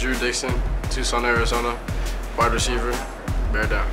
Drew Dixon, Tucson, Arizona, wide receiver, bear down.